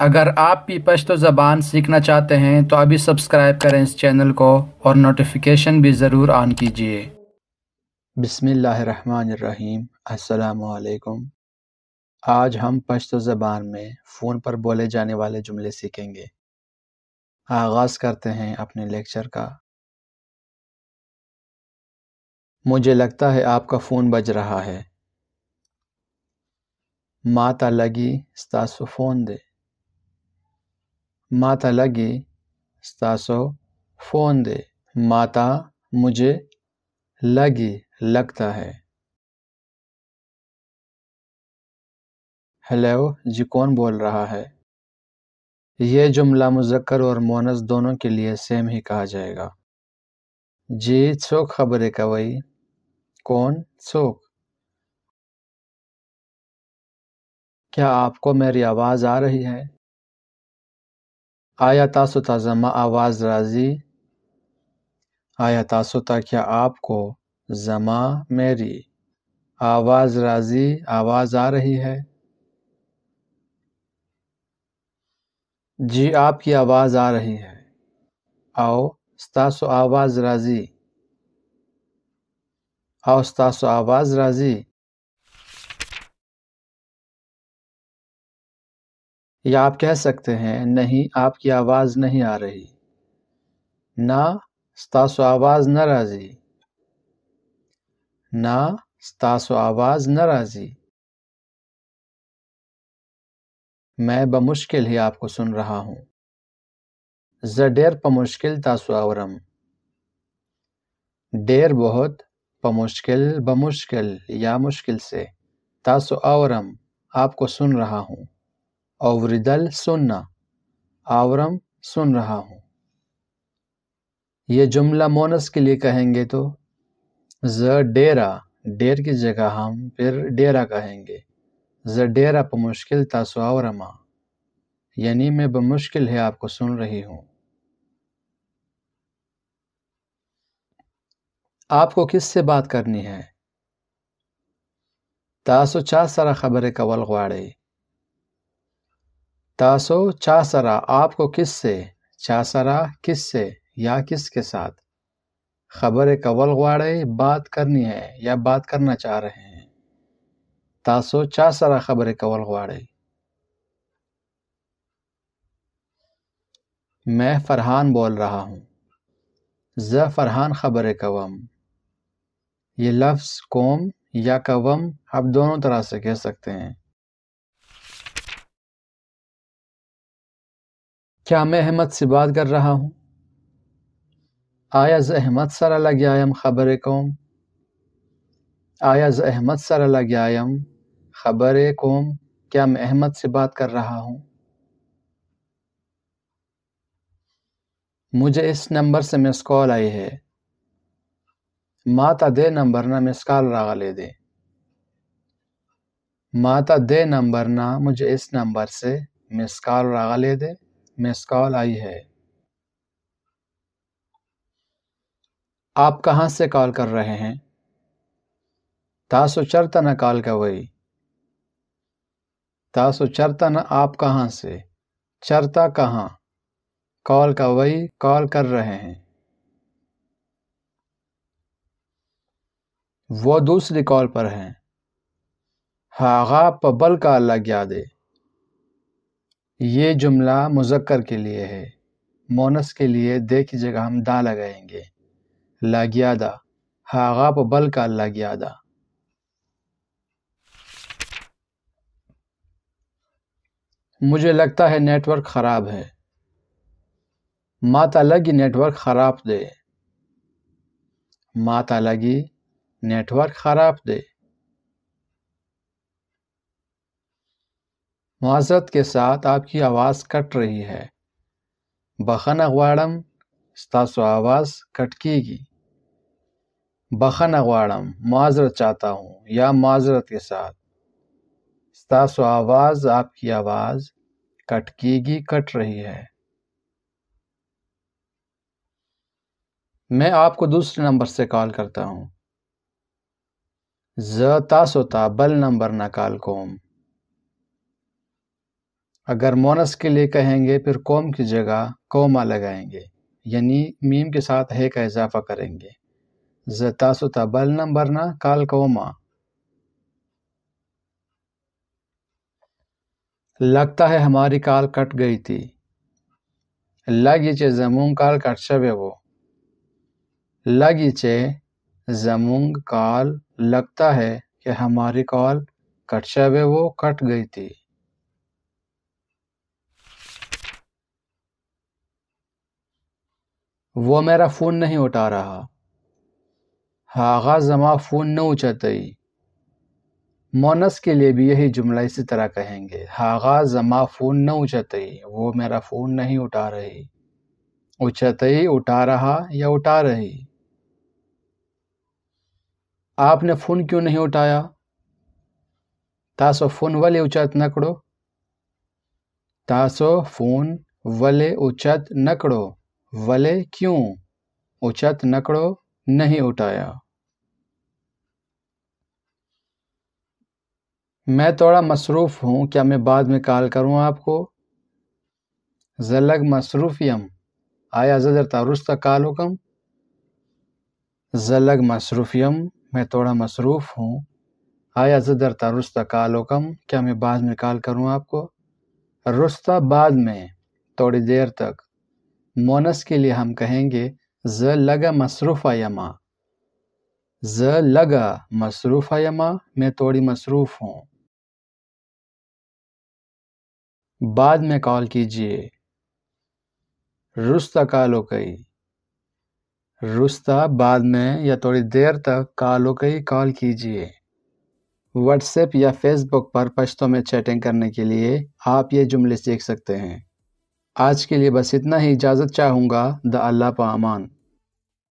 अगर आप भी पश्तो ज़बान सीखना चाहते हैं तो अभी सब्सक्राइब करें इस चैनल को और नोटिफिकेशन भी ज़रूर ऑन कीजिए। बिसमीम अस्सलामुअलैकुम। आज हम पश्तो ज़बान में फ़ोन पर बोले जाने वाले जुमले सीखेंगे। आगाज़ करते हैं अपने लेक्चर का। मुझे लगता है आपका फ़ोन बज रहा है। माता लगी स्तासो फ़ोन दे। माता लगी। स्तासो फ़ोन दे। माता, मुझे लगी लगता है। हेलो, जी कौन बोल रहा है? यह जुमला मुज़क्कर और मोनस दोनों के लिए सेम ही कहा जाएगा। जी छो खबर है कवई कौन? सोख क्या आपको मेरी आवाज़ आ रही है? आया तासुता जमा आवाज़ राज़ी। आया तासुता क्या आपको जमा मेरी आवाज़ राज़ी, आवाज़ आ रही है? जी, आपकी आवाज़ आ रही है। आओ स्तासो आवाज़ राज़ी। आओ स्तासो आवाज़ राज़ी। या आप कह सकते हैं, नहीं, आपकी आवाज़ नहीं आ रही। ना, स्तासो आवाज़ न राज़ी। ना, स्तासो आवाज़ न राज़ी। मैं बमुश्किल ही आपको सुन रहा हूँ। ज डेर पमुश्किल तासु आवरम डेर बहुत, पमुश्किल बमुश्किल या मुश्किल से। तासु आवरम आपको सुन रहा हूँ। अवरिदल सुनना, आवरम सुन रहा हूँ। ये जुमला मोनस के लिए कहेंगे तो ज डेरा, डेर की जगह हम फिर डेरा कहेंगे। ज डेरा पर मुश्किल तासुआवरमा यानी मैं बमुश्किल है आपको सुन रही हूँ। आपको किससे बात करनी है? तासो चा सारा खबर कवल ग्वाड़े। तासो चासरा आपको किससे? चासरा किससे या किसके साथ? खबर कवल ग्वाड़े बात करनी है या बात करना चाह रहे हैं? तासो चासरा खबर कवल ग्वाड़े मैं फरहान बोल रहा हूँ। ज फरहान खबर कवम ये लफ्ज़ कौम या कवम आप दोनों तरह से कह सकते हैं। क्या मैं अहमद से बात कर रहा हूँ? आया अहमद सर लग आयम खबर कौम। आया अहमद सर लग आयम खबर कौम। क्या मैं अहमद से बात कर रहा हूँ? मुझे इस नंबर से मिस कॉल आई है। माता दे नंबर ना मिस कॉल रागा ले दे। माता दे नंबर ना मुझे इस नंबर से मिस कॉल रागा ले दे। मिस कॉल आई है। आप कहाँ से कॉल कर रहे हैं? तासु चरतन कॉल का वही। तासु चरतन आप कहाँ से? चरता कहाँ? कॉल का वही कॉल कर रहे हैं। वो दूसरी कॉल पर हैं। हागा पबल का अल्लाह दे ये जुमला मुज़क्कर के लिए है। मोनस के लिए दे की जगह हम दा लगाएँगे। लागियादा। हागाप बल का लागियादा। मुझे लगता है नेटवर्क ख़राब है। माता लगी नेटवर्क ख़राब दे। माता लगी नेटवर्क ख़राब दे। मुआज़रत के साथ आपकी आवाज़ कट रही है। बखन अगवाड़म स्तासो आवाज़ कटकीगी। बखन अगवाड़म मुआज़रत चाहता हूँ, या मुआज़रत के साथ? स्तासो आवाज़, आपकी आवाज़ कटकीगी, कट रही है। मैं आपको दूसरे नंबर से कॉल करता हूँ। ज तासोता बल नंबर ना कॉल कोम। अगर मोनस के लिए कहेंगे, फिर कौम की जगह कौमा लगाएँगे, यानी मीम के साथ है का इजाफा करेंगे। जतासुता बल नंबर ना काल कौमा। लगता है हमारी काल कट गई थी। लगिचे जमूंग काल कट शबे वो। लगिचे जमूंग काल लगता है कि हमारी कॉल कट शबे वो कट गई थी। वो मेरा फ़ोन नहीं उठा रहा। हागा जमा फ़ोन न उचतई मोनस के लिए भी यही जुमला इसी तरह कहेंगे, हागा जमा फ़ोन न उचतई वो मेरा फ़ोन नहीं उठा रही। उचतई उठा रहा या उठा रही? आपने फ़ोन क्यों नहीं उठाया? तासो फ़ोन वले उचत नकड़ो तासो फ़ोन वले उचत नकड़ो वले क्यों उचत नकड़ो नहीं उठाया? मैं थोड़ा मसरूफ़ हूँ, क्या मैं बाद में कॉल करूँ आपको? जलग मसरूफ़ियम, आया जदर तारुस्त काल हुकम। जलग मसरूफ़ियम, मैं थोड़ा मसरूफ़ हूँ, आया जदर तारुस्त काल हुकम, क्या मैं बाद में कॉल करूँ आपको? रुस्ता बाद में, थोड़ी देर तक। मोनस के लिए हम कहेंगे, ज लगा मसरूफ़ा यमा। ज लगा मसरूफ़ा यमा, मैं थोड़ी मसरूफ़ हूँ। बाद में कॉल कीजिए। रुस्ता कालो कई रुस्ता बाद में या थोड़ी देर तक कालो कई कॉल कीजिए। व्हाट्सएप या फेसबुक पर पश्तों में चैटिंग करने के लिए आप ये जुमले सीख सकते हैं। आज के लिए बस इतना ही इजाज़त चाहूँगा द अल्लाह पामान